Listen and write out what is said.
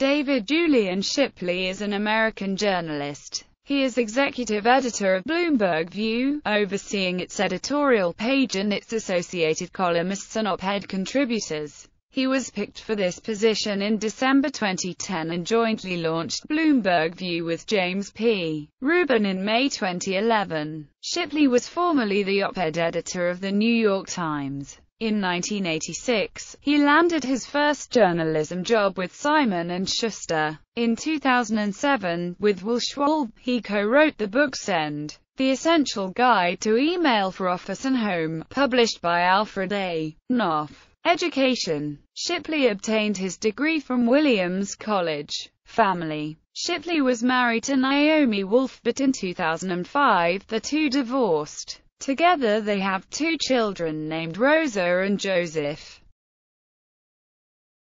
David Julian Shipley is an American journalist. He is executive editor of Bloomberg View, overseeing its editorial page and its associated columnists and op-ed contributors. He was picked for this position in December 2010 and jointly launched Bloomberg View with James P. Rubin in May 2011. Shipley was formerly the op-ed editor of The New York Times. In 1986, he landed his first journalism job with Simon & Schuster. In 2007, with Will Schwalbe, he co-wrote the book Send, The Essential Guide to Email for Office and Home, published by Alfred A. Knopf. Education Shipley obtained his degree from Williams College. Family Shipley was married to Naomi Wolf but in 2005, the two divorced. Together they have two children named Rosa and Joseph.